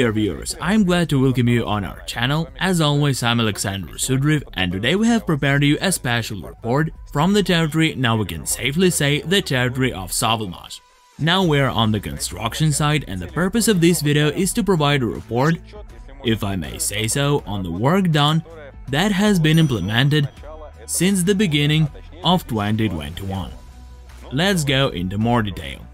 Dear viewers, I'm glad to welcome you on our channel. As always, I'm Alexander Sudriv and today we have prepared you a special report from the territory, now we can safely say the territory of Sovelmash. Now we're on the construction site and the purpose of this video is to provide a report, if I may say so, on the work done that has been implemented since the beginning of 2021. Let's go into more detail.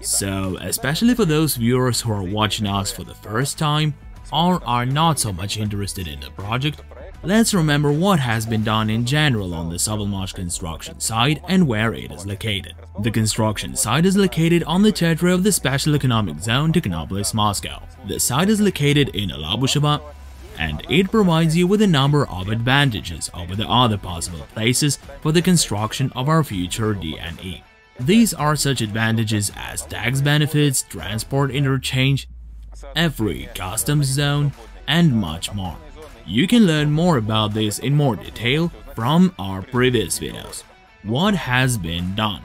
So, especially for those viewers who are watching us for the first time or are not so much interested in the project, let's remember what has been done in general on the Sovelmash construction site and where it is located. The construction site is located on the territory of the Special Economic Zone Technopolis Moscow. The site is located in Alabusheva and it provides you with a number of advantages over the other possible places for the construction of our future D&E. These are such advantages as tax benefits, transport interchange, a free customs zone, and much more. You can learn more about this in more detail from our previous videos. What has been done?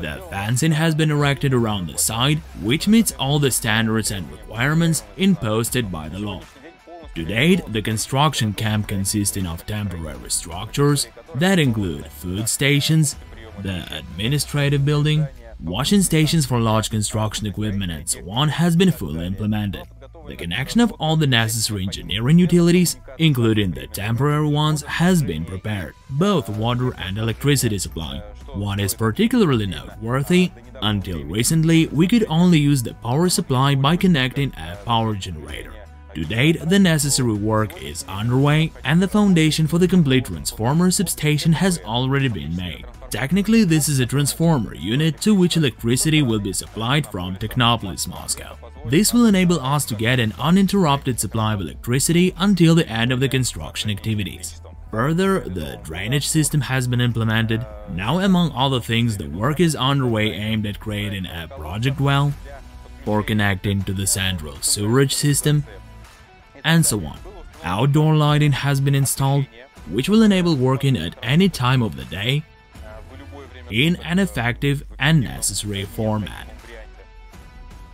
The fencing has been erected around the site, which meets all the standards and requirements imposed by the law. To date, the construction camp consisting of temporary structures that include food stations, the administrative building, washing stations for large construction equipment and so on has been fully implemented. The connection of all the necessary engineering utilities, including the temporary ones, has been prepared, both water and electricity supply. What is particularly noteworthy, until recently we could only use the power supply by connecting a power generator. To date, the necessary work is underway and the foundation for the complete transformer substation has already been made. Technically, this is a transformer unit to which electricity will be supplied from Technopolis, Moscow. This will enable us to get an uninterrupted supply of electricity until the end of the construction activities. Further, the drainage system has been implemented. Now, among other things, the work is underway aimed at creating a project well for connecting to the central sewerage system, and so on. Outdoor lighting has been installed, which will enable working at any time of the day in an effective and necessary format.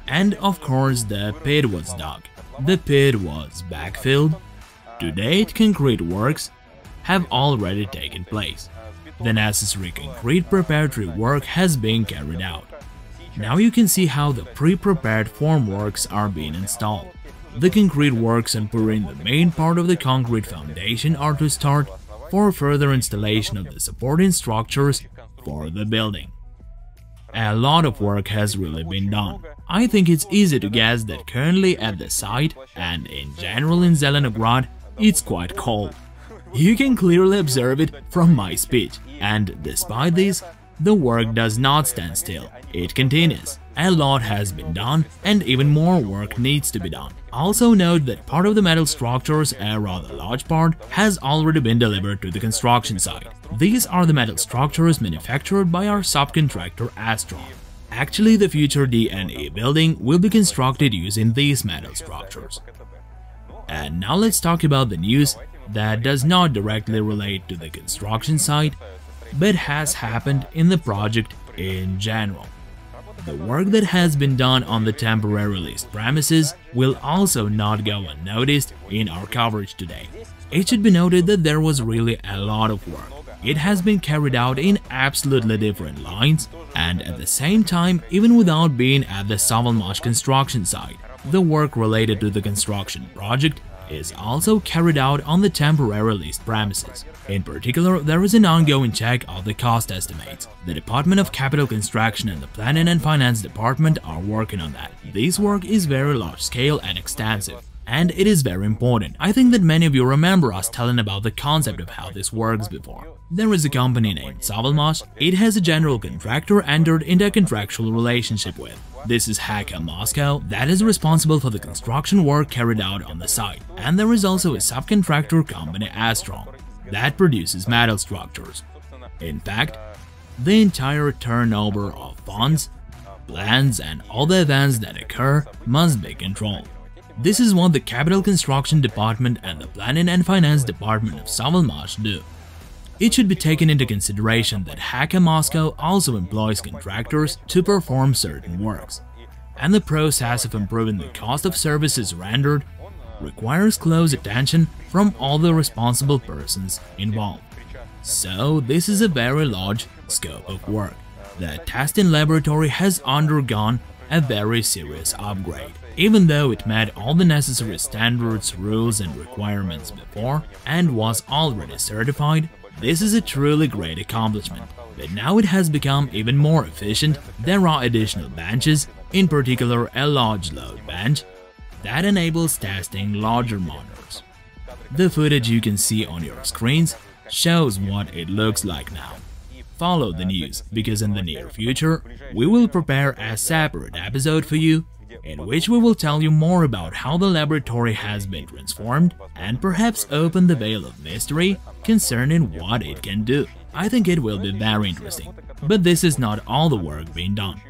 And of course the pit was dug. The pit was backfilled. To date, concrete works have already taken place. The necessary concrete preparatory work has been carried out. Now you can see how the pre-prepared formworks are being installed. The concrete works and pouring the main part of the concrete foundation are to start for further installation of the supporting structures for the building. A lot of work has really been done. I think it's easy to guess that currently at the site, and in general in Zelenograd, it's quite cold. You can clearly observe it from my speech, and despite this, the work does not stand still, it continues. A lot has been done and even more work needs to be done. Also note that part of the metal structures, a rather large part, has already been delivered to the construction site. These are the metal structures manufactured by our subcontractor Astron. Actually, the future D&E building will be constructed using these metal structures. And now let's talk about the news that does not directly relate to the construction site but has happened in the project in general. The work that has been done on the temporary leased premises will also not go unnoticed in our coverage today. It should be noted that there was really a lot of work. It has been carried out in absolutely different lines and at the same time even without being at the Sovelmash construction site. The work related to the construction project is also carried out on the temporary leased premises. In particular, there is an ongoing check of the cost estimates. The Department of Capital Construction and the Planning and Finance Department are working on that. This work is very large scale and extensive. And it is very important. I think that many of you remember us telling about the concept of how this works before. There is a company named Sovelmash. It has a general contractor entered into a contractual relationship with. This is Haka Moscow that is responsible for the construction work carried out on the site, and there is also a subcontractor company Astron that produces metal structures. In fact, the entire turnover of funds, plans and all the events that occur must be controlled. This is what the Capital Construction Department and the Planning and Finance Department of Sovelmash do. It should be taken into consideration that Haka Moscow also employs contractors to perform certain works. and the process of improving the cost of services rendered requires close attention from all the responsible persons involved. So, this is a very large scope of work. The testing laboratory has undergone a very serious upgrade. Even though it met all the necessary standards, rules and requirements before and was already certified, this is a truly great accomplishment. But now it has become even more efficient, there are additional benches, in particular a large load bench, that enables testing larger monitors. The footage you can see on your screens shows what it looks like now. Follow the news, because in the near future, we will prepare a separate episode for you in which we will tell you more about how the laboratory has been transformed and perhaps open the veil of mystery concerning what it can do. I think it will be very interesting. But this is not all the work being done.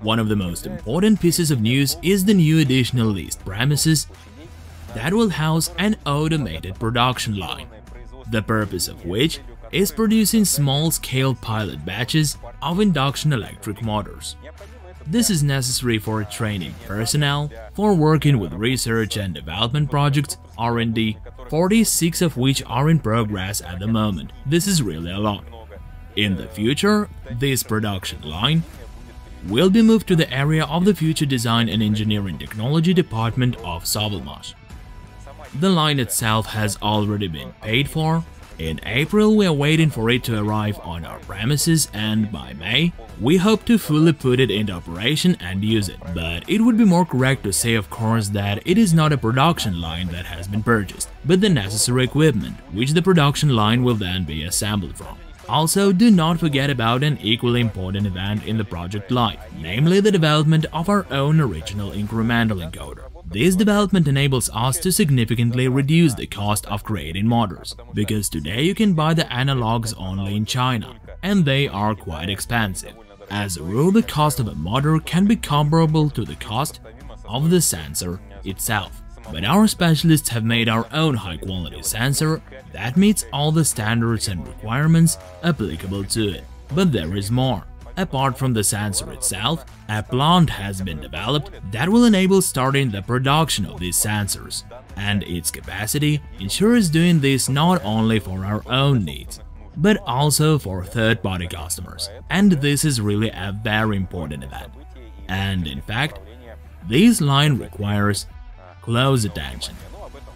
One of the most important pieces of news is the new additional leased premises that will house an automated production line, the purpose of which is producing small-scale pilot batches of induction electric motors. This is necessary for training personnel, for working with research and development projects, R&D, 46 of which are in progress at the moment. This is really a lot. In the future, this production line will be moved to the area of the Future Design and Engineering Technology Department of Sovelmash. The line itself has already been paid for. In April, we are waiting for it to arrive on our premises and by May, we hope to fully put it into operation and use it. But it would be more correct to say of course that it is not a production line that has been purchased, but the necessary equipment, which the production line will then be assembled from. Also, do not forget about an equally important event in the project life, namely the development of our own original incremental encoder. This development enables us to significantly reduce the cost of creating motors, because today you can buy the analogs only in China, and they are quite expensive. As a rule, the cost of a motor can be comparable to the cost of the sensor itself. But our specialists have made our own high-quality sensor that meets all the standards and requirements applicable to it. But there is more. Apart from the sensor itself, a plant has been developed that will enable starting the production of these sensors, and its capacity ensures doing this not only for our own needs, but also for third-party customers. And this is really a very important event. And in fact, this line requires close attention.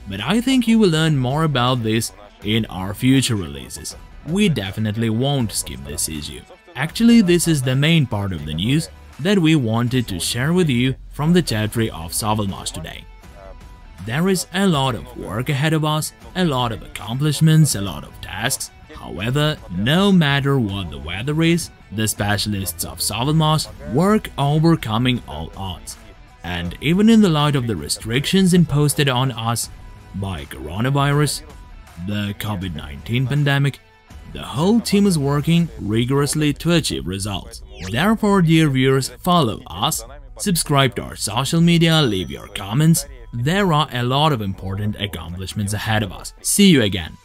But I think you will learn more about this in our future releases. We definitely won't skip this issue. Actually, this is the main part of the news that we wanted to share with you from the territory of Sovelmash today. There is a lot of work ahead of us, a lot of accomplishments, a lot of tasks. However, no matter what the weather is, the specialists of Sovelmash work overcoming all odds. And even in the light of the restrictions imposed on us by coronavirus, the COVID-19 pandemic, the whole team is working rigorously to achieve results. Therefore, dear viewers, follow us, subscribe to our social media, leave your comments. There are a lot of important accomplishments ahead of us. See you again.